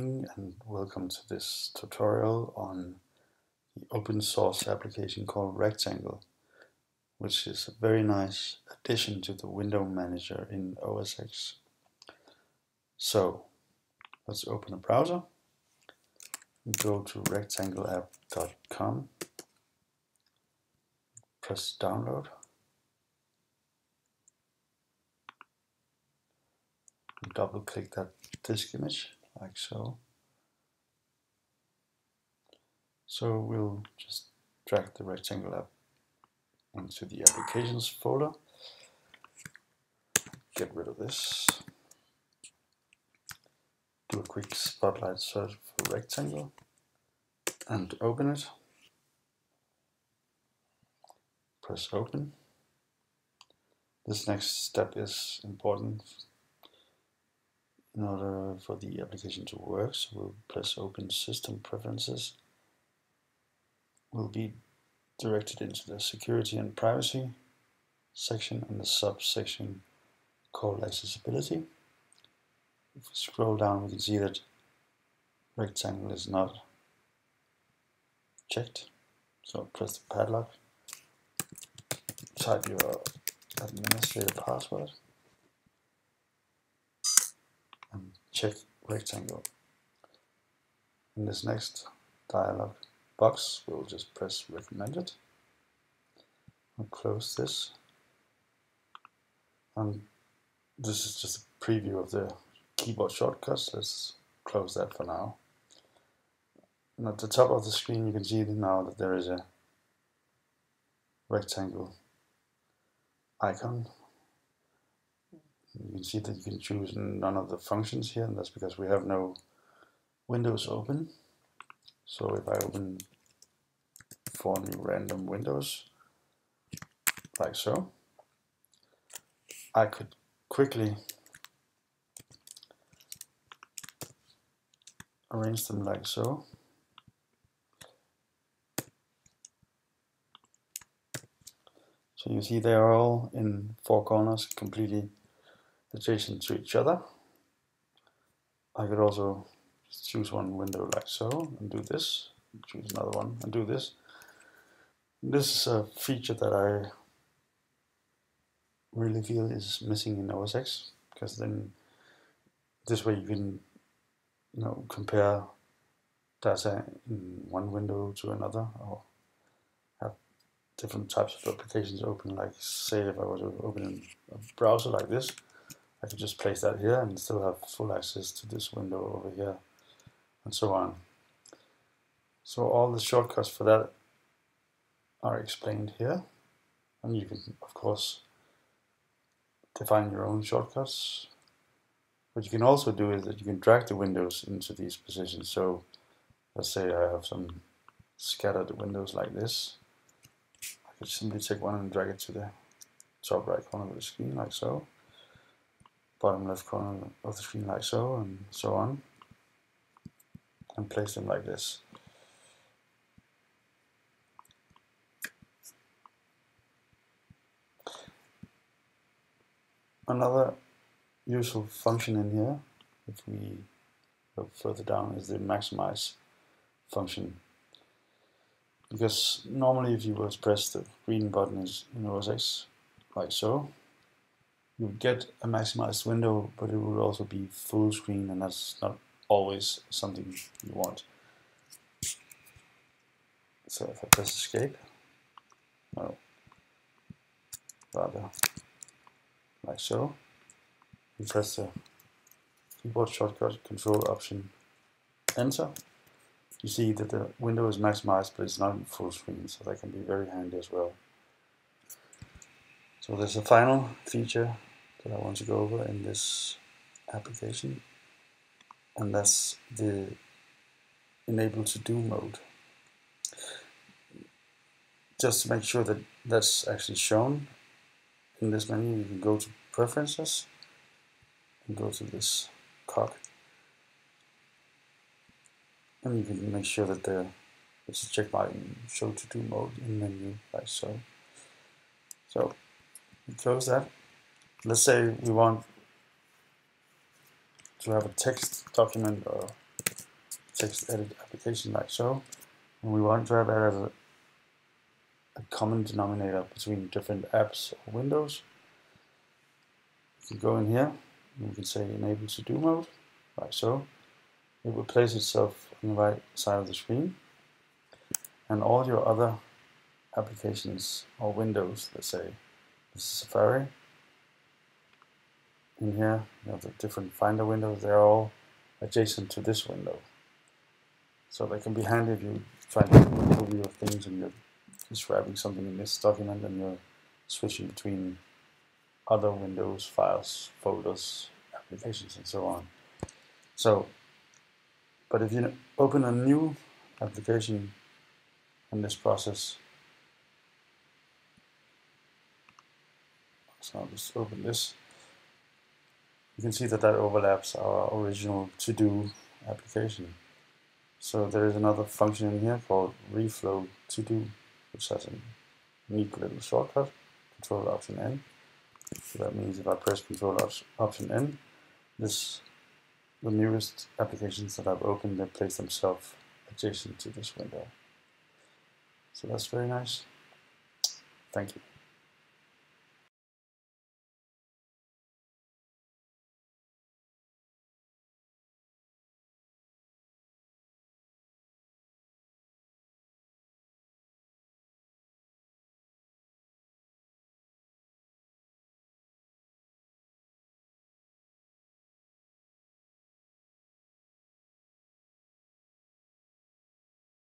evening and welcome to this tutorial on the open source application called Rectangle which is a very nice addition to the window manager in OS X. So let's open a browser go to rectangleapp.com press download. Double click that disk image like so. So we'll just drag the rectangle up into the applications folder. Get rid of this. Do a quick spotlight search for rectangle and open it. Press open. This next step is important in order for the application to work, so we'll press open system preferences. We'll be directed into the security and privacy section and the subsection called accessibility. If we scroll down, we can see that rectangle is not checked. So press the padlock, type your administrator password. Check rectangle. In this next dialog box, we'll just press recommended. I'll close this. And this is just a preview of the keyboard shortcuts. Let's close that for now. And at the top of the screen, you can see now that there is a rectangle icon you can see that you can choose none of the functions here, and that's because we have no windows open. So if I open four new random windows, like so, I could quickly arrange them like so. So you see they are all in four corners completely adjacent to each other. I could also choose one window like so and do this, choose another one and do this. This is a feature that I really feel is missing in OS X because then this way you can you know compare data in one window to another or have different types of applications open like say if I was to open a browser like this I could just place that here and still have full access to this window over here and so on. So all the shortcuts for that are explained here and you can of course define your own shortcuts. What you can also do is that you can drag the windows into these positions. So let's say I have some scattered windows like this. I could simply take one and drag it to the top right corner of the screen like so bottom left corner of the screen like so and so on and place them like this. Another useful function in here, if we go further down, is the maximize function. Because normally if you were to press the green button in OS X, like so, you get a maximized window, but it would also be full screen, and that's not always something you want. So if I press escape, no, rather like so, you press the keyboard shortcut Control Option Enter. You see that the window is maximized, but it's not in full screen, so that can be very handy as well. So there's a final feature that I want to go over in this application. And that's the enable to do mode. Just to make sure that that's actually shown in this menu you can go to preferences and go to this cog and you can make sure that is a check in show to do mode in menu like so so close that let's say we want to have a text document or text edit application like so. And we want to have a, a common denominator between different apps or windows. You can go in here we can say enable to do mode, like so. It will place itself on the right side of the screen. And all your other applications or windows, let's say this is Safari. In here, you have the different Finder windows, they're all adjacent to this window. So they can be handy if you try to overview of things and you're describing something in this document and you're switching between other windows, files, folders, applications, and so on. So, but if you open a new application in this process, so I'll just open this, you can see that that overlaps our original to-do application. So there is another function in here called reflow to do, which has a neat little shortcut, Control Option N. So that means if I press Control Option N, this the newest applications that I've opened, they place themselves adjacent to this window. So that's very nice. Thank you.